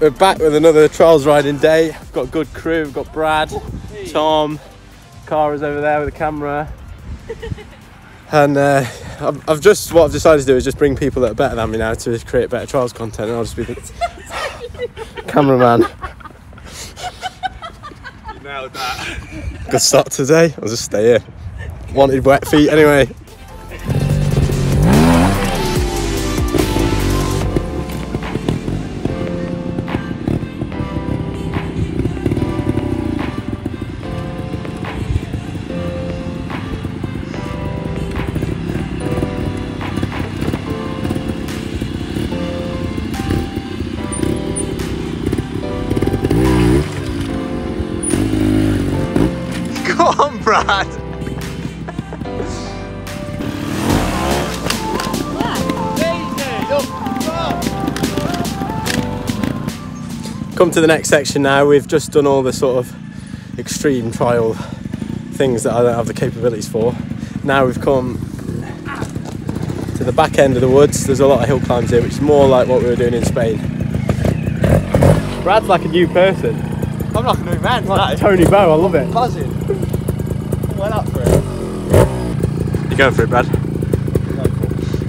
we're back with another trials riding day. We've got a good crew. We've got Brad, Tom, Cara's over there with the camera. And uh, I've, I've just what I've decided to do is just bring people that are better than me now to create better trials content, and I'll just be the cameraman. You Nailed that. Good start today. I'll just stay here. Wanted wet feet anyway. On, Brad. Come to the next section now. We've just done all the sort of extreme trial things that I don't have the capabilities for. Now we've come to the back end of the woods. There's a lot of hill climbs here, which is more like what we were doing in Spain. Brad's like a new person. I'm like a new man Like today. Toni Bou, I love it. Buzzing. Went up for it. You're going for it, Brad.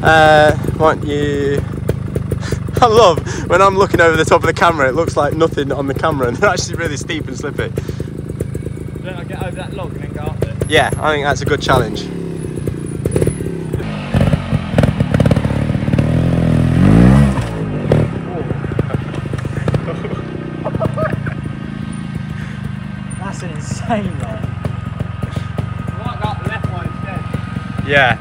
Uh, why don't you? I love when I'm looking over the top of the camera. It looks like nothing on the camera, and they're actually really steep and slippy. Then I get over that log and then go up there. Yeah, I think that's a good challenge. That's an insane Yeah.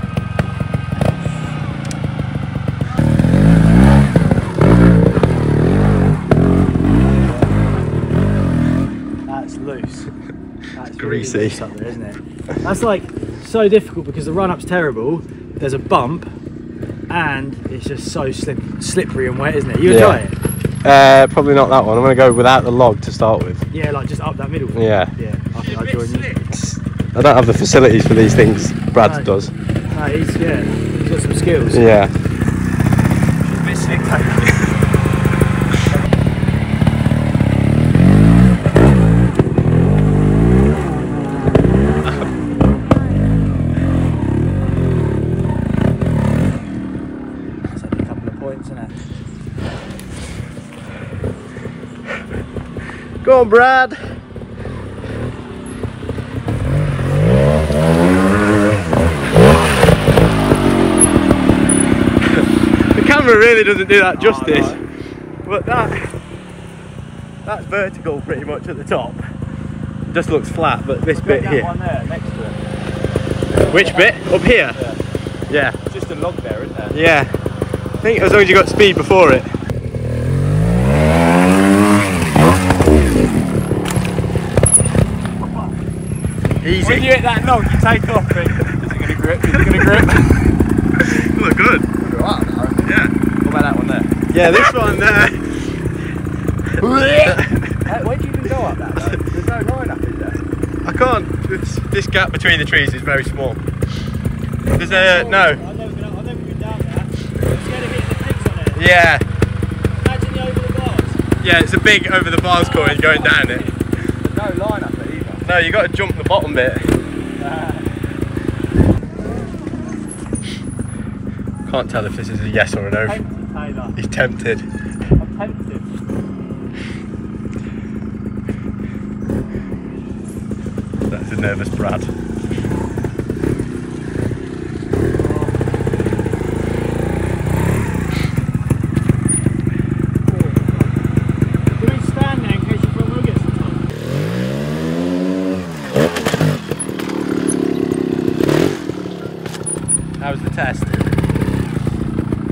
That's loose. That's Greasy. Really loose up there, isn't it? That's like so difficult because the run up's terrible. There's a bump, and it's just so slip, slippery and wet, isn't it? You Yeah. try it? Uh, probably not that one. I'm going to go without the log to start with. Yeah, like just up that middle. Yeah. Yeah. I think I'll join you. I don't have the facilities for these things. Brad No. does. No, he's yeah. He's got some skills. Yeah. A bit slick, though. That's only a couple of points, isn't it? Go on, Brad. the camera really doesn't do that justice. But that that's vertical pretty much at the top. Just looks flat, but this bit that here. one there next to it. Which bit? Up here? Yeah. It's just a log there, isn't there? Yeah. I think as long as you got speed before it. Easy. When you hit that log, you take off. Is it going to grip? Is it going to grip? Look good. Yeah. What about that one there? Yeah, this one there. Where do you even go up that though? There's no line up, is there? I can't. This, this gap between the trees is very small. There's a no. I've never been, I've never been down there. I'm scared of hitting the peaks on it. Yeah, Imagine the over the bars. yeah. It's a big over the bars coin going down it. There's no line up it either. No, you got to jump the bottom bit. Ah. Can't tell if this is a yes or a no. Tempted, He's tempted. I'm tempted. That's a nervous Brad. Do we stand there in case your front wheel gets the top? How's the test?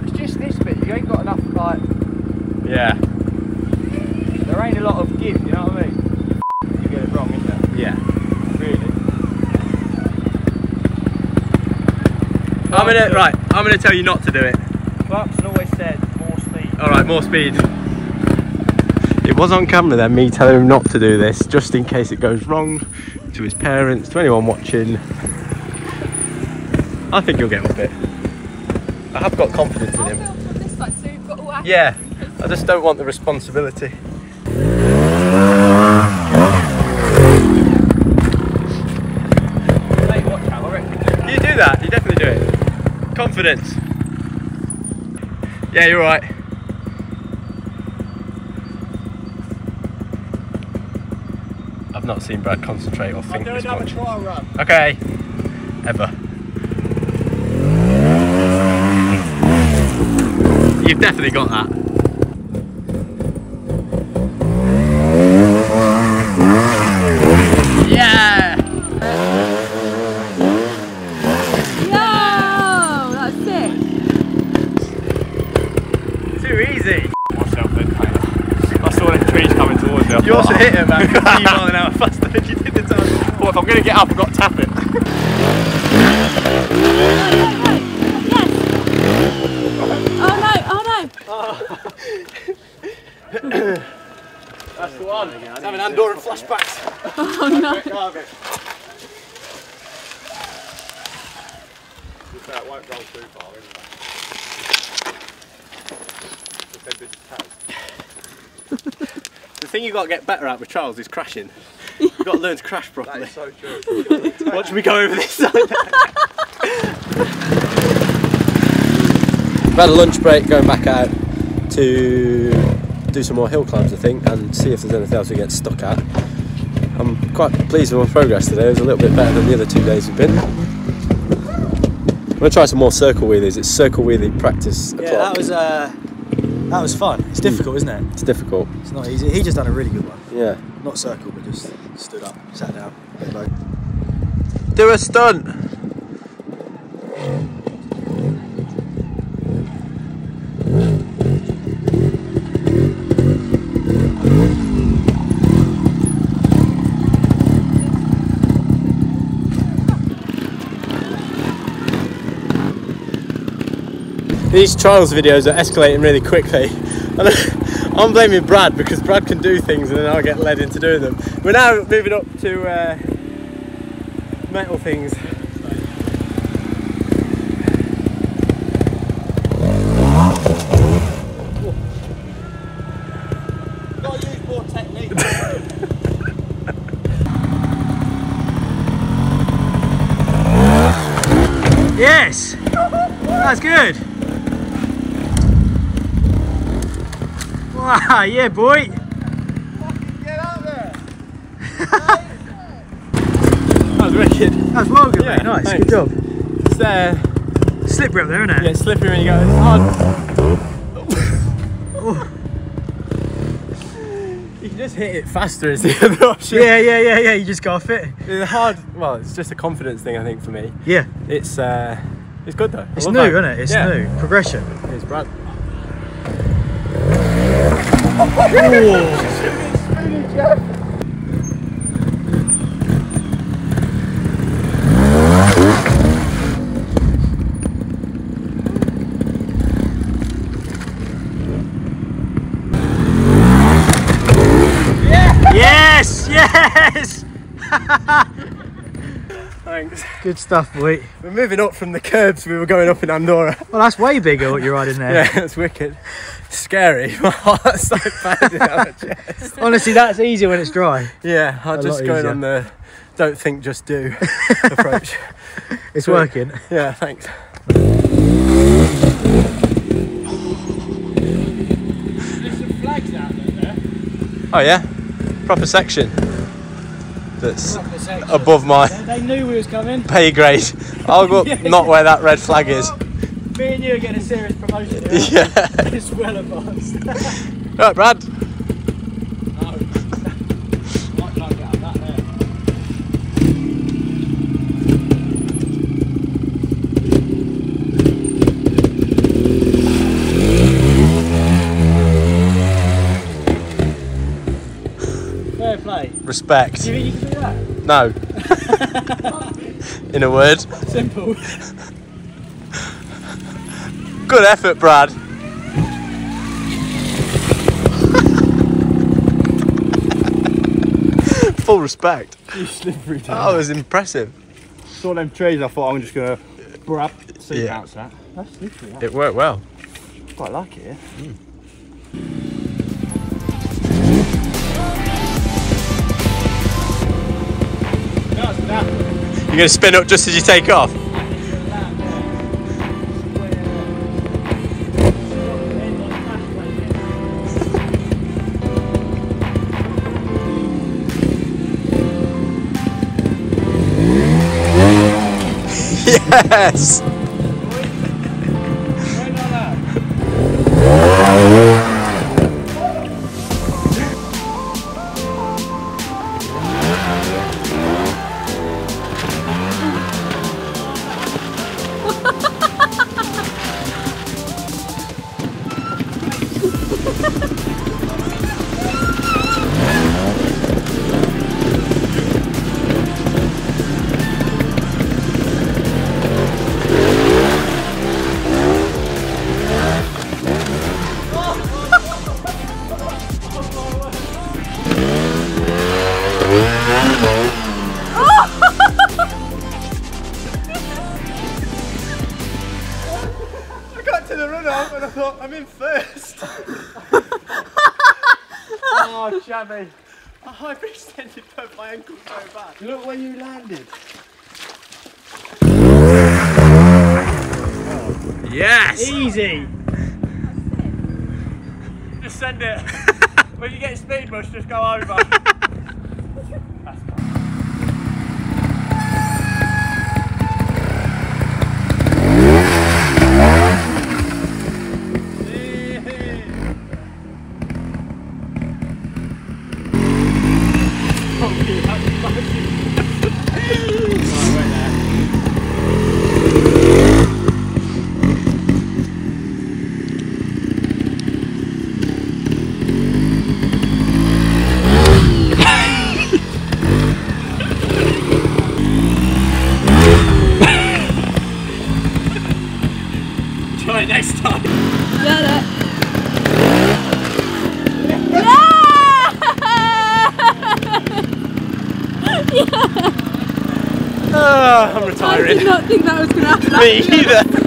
It's just this bit. You ain't got enough like. Yeah. There ain't a lot of give. You know what I mean? You get it wrong, isn't it? Yeah. Really. I'm gonna right. I'm gonna tell you not to do it. Clarkson always said more speed. All right, more speed. It was on camera then, me telling him not to do this, just in case it goes wrong to his parents, to anyone watching. I think you'll get with it. I have got confidence in him. This side, so you've got all Yeah, I just don't want the responsibility. You do that, you definitely do it. Confidence. Yeah, you're right. I've not seen Brad concentrate or think this much. trial run. Okay. Ever. You've definitely got that. Too easy. I saw them trees coming towards me. You also hit it about 50 mile an hour faster than you did the time. "Oh, if I'm going to get up, I've got to tap it. Oh no, oh no. That's the one. It's having Andorran flashbacks. Oh no. It won't roll too far, The thing you've got to get better at with Charles is crashing. You've got to learn to crash properly. so true. Watch me go over this side. We've had a lunch break going back out to do some more hill climbs, I think, and see if there's anything else we get stuck at. I'm quite pleased with my progress today. It was a little bit better than the other two days we've been. I'm going to try some more circle wheelies. It's circle wheelie practice Yeah, that was uh, that was fun. It's hmm. difficult, isn't it? It's difficult. It's not easy. He just done a really good one. Yeah. Not circle, but just stood up, sat down, bit low. Do a stunt. These trials videos are escalating really quickly. And I'm blaming Brad because Brad can do things and then I get led into doing them. We're now moving up to uh, metal things. Yes! That's good! Wow, yeah, boy! Get out there. That was wicked. That's well good, Yeah, mate. Nice, thanks. good job. It's uh, Slippery up there, isn't it? yeah, slippery when you go. It's hard. you can just hit it faster is the other option. Yeah, yeah, yeah, yeah. You just go off it. It's hard. Well, it's just a confidence thing, I think, for me. Yeah, It's uh, it's good though. I it's new, that. isn't it? It's yeah. new. Progression. It's Brad. Yes, yes! Thanks. Good stuff, boy. We're moving up from the curbs we were going up in Andorra. Well, that's way bigger what you're riding there. Yeah, it's wicked. Scary. My heart's like pounding out of my chest. Honestly, that's easier when it's dry. Yeah, I'm A just lot going easier. on the don't think, just do approach. It's Sweet. working. Yeah, thanks. There's some flags out there. Oh yeah, proper section. That's above my They knew we was coming. pay grade. I'll go up, not where that red flag is. Oh, me and you are getting a serious promotion. Yeah. It's well advanced. Right, Brad. Might not get out that there. Fair play. Respect. Do you think you can do that? No. In a word. Simple. Good effort, Brad. Full respect. You slippery That was impressive. Saw them trees, I thought I'm just gonna grab, see Yeah. bounce that. That's slippery. That. It worked well. Quite like it. Hmm. You're going to spin up just as you take off? Yes! Oh, shabby. Oh, I hyperextended both my ankles so bad. Look where you landed. Yes! Easy. Just send it. when you get speed boost, just go over. Try it next time. Got it. Ah, I'm I retiring. Did not think that was going to happen. Me either.